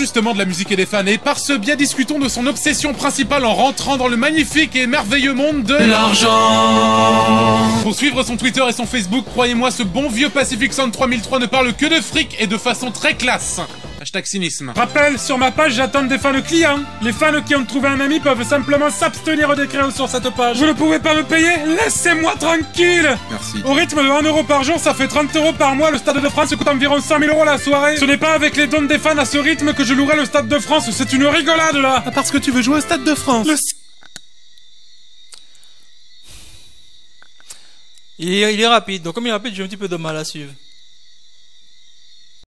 justement de la musique et des fans et par ce biais discutons de son obsession principale en rentrant dans le magnifique et merveilleux monde de l'argent. Pour suivre son Twitter et son Facebook, croyez-moi, ce bon vieux Pacific Sound 3003 ne parle que de fric et de façon très classe. Hashtag cynisme. Rappel, sur ma page, j'attends des fans clients. Les fans qui ont trouvé un ami peuvent simplement s'abstenir d'écrire sur cette page. Vous ne pouvez pas me payer? Laissez-moi tranquille Merci. Au rythme de 1 euro par jour, ça fait 30 euros par mois. Le Stade de France coûte environ 100 000 euros la soirée. Ce n'est pas avec les dons des fans à ce rythme que je louerai le Stade de France. C'est une rigolade, là Ah, parce que tu veux jouer au Stade de France. Le Il est, il est rapide, donc comme il est rapide, j'ai un petit peu de mal à suivre.